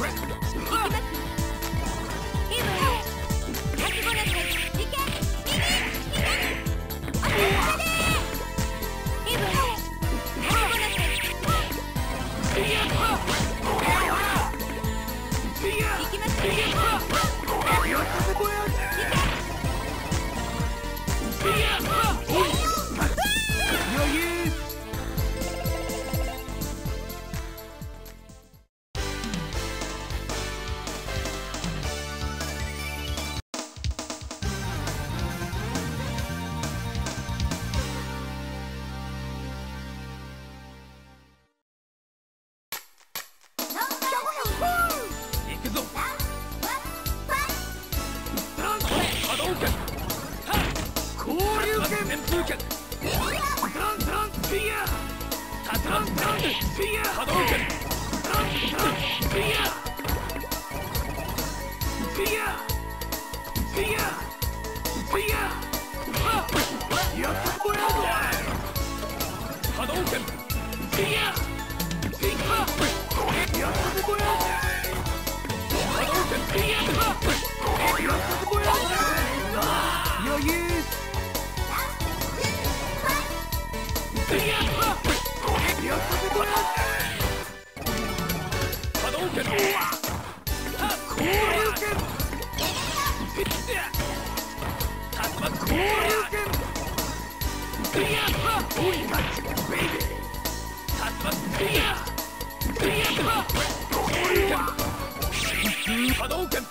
Rip! Yeah! 波動拳。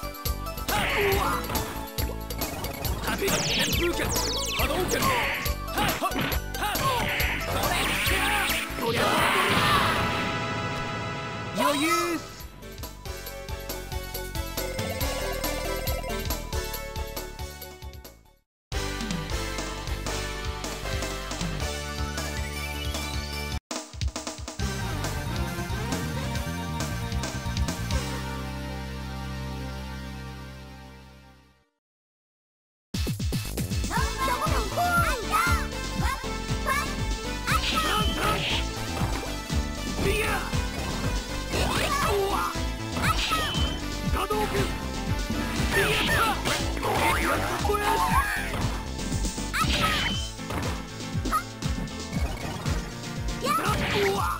Wow!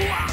Wow.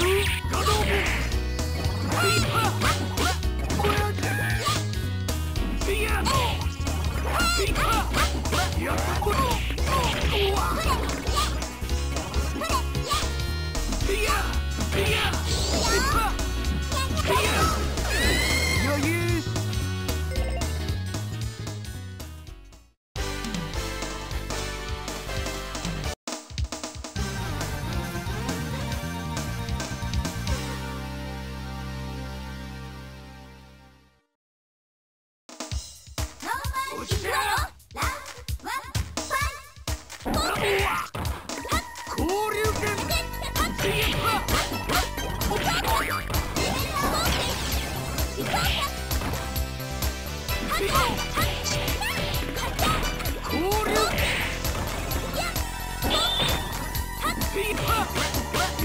Hey!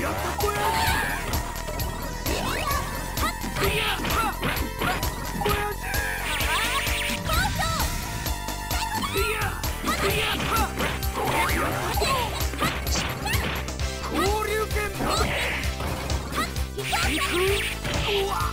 やったこやうわ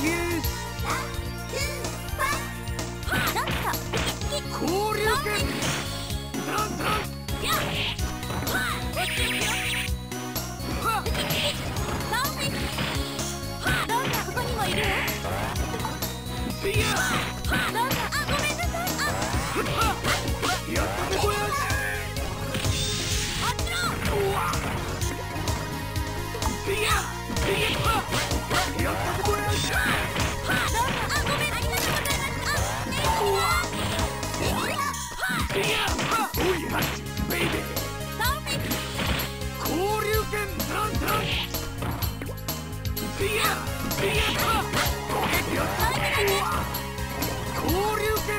Yeah! 交流拳交流拳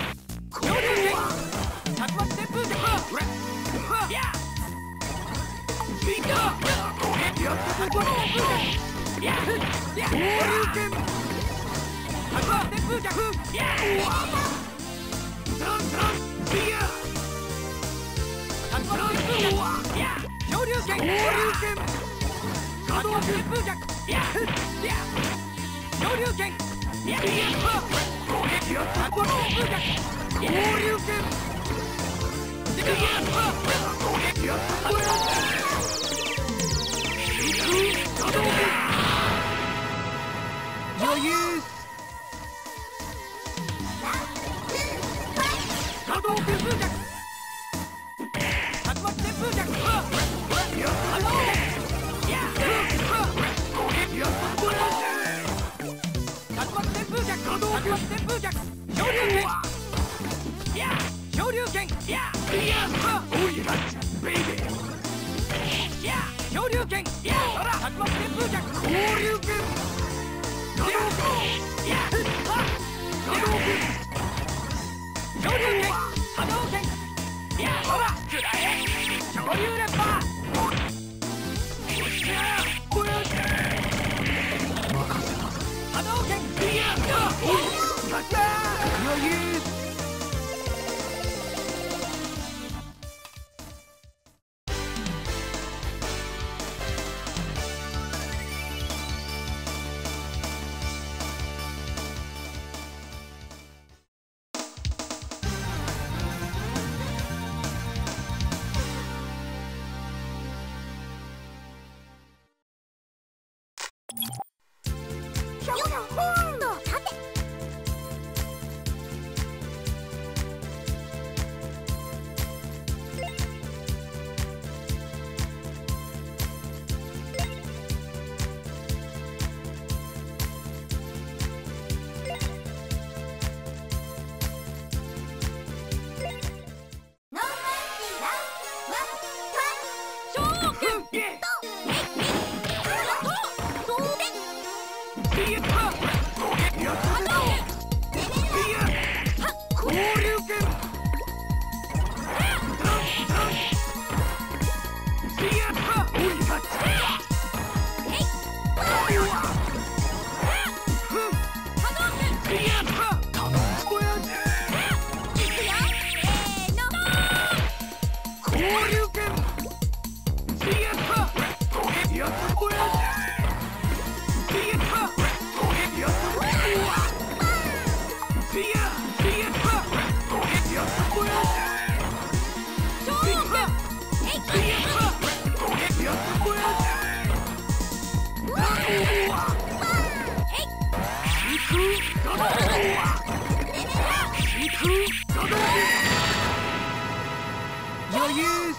Yeah! 余裕可動手数弱動旋風弱昇竜拳剣やはおいベイーや恐竜やほら交流ロやロ恐竜波動やほらくらえ恐竜連覇余裕